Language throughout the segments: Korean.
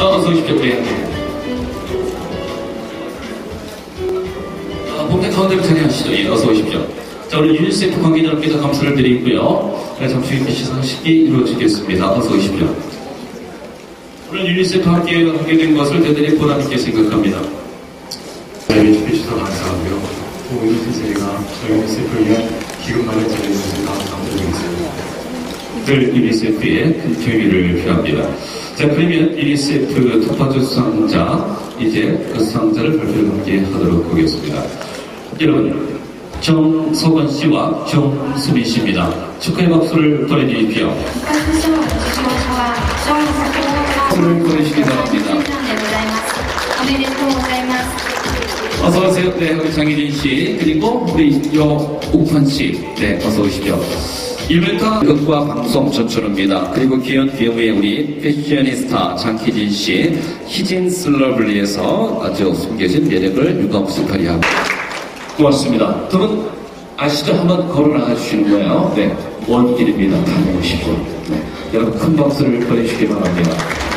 어, 어서 오십시오. 네. 아, 본대 가운데로 자리하시죠. 예, 어서 오십시오. 자, 오늘 유니세프 관계자 여러분께서 감사를 드리고요. 네, 잠시 후에 시상식이 이루어지겠습니다. 어서 오십시오. 오늘 유니세프 함께 하게 된 것을 대단히 보람 있게 생각합니다. 자리해 주셔서 감사하고요. 또 이렇게 저희가 저희 유니세프를 위한 기금 마련 자리에 주셔서 감사드리겠습니다. 그 늘 UNICEF에 큰 기회를 표합니다. 자, 그러면 UNICEF 토파주 상자, 이제 그 상자를 발표를 함께 하도록 하겠습니다. 여러분, 정석원 씨와 정수민 씨입니다. 축하의 박수를 보내드리십시오. 박수를 보내시기 바랍니다. 어서오세요. 네, 우리 장희진 씨. 그리고 우리 요 우판 씨. 네, 어서오시죠. 1m 극과 방송 전출입니다. 그리고 기현 기업의 우리 패셔니스타 장희진 씨, 희진 슬러블리에서 아주 숨겨진 매력을 유감없이 발휘하고 고맙습니다. 두 분 아시죠? 한번 걸어 나가 주시는 거예요. 네, 원길입니다. 다녀오십시오. 네, 여러분 큰 박수를 보내주시기 바랍니다.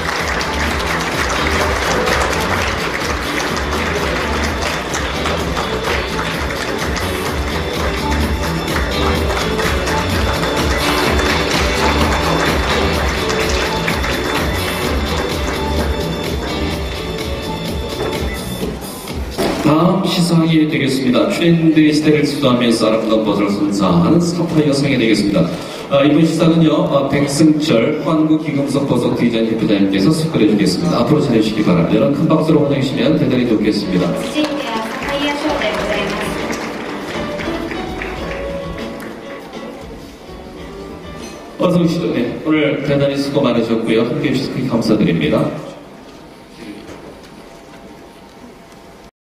시상이 되겠습니다. 트렌드의 시대를 주도하면서 아름다운 버섯을 선사한 사파이어 상이 되겠습니다. 아, 이번 시상은요, 아, 백승철 환구, 김금석, 버섯 디자인 대표자님께서 수고해 주겠습니다. 앞으로 잘해주시기 바랍니다. 여러분 큰 박수로 환영해주시면 대단히 좋겠습니다. 어서오시죠. 네, 오늘 대단히 수고 많으셨고요. 함께 해주셔서 감사드립니다.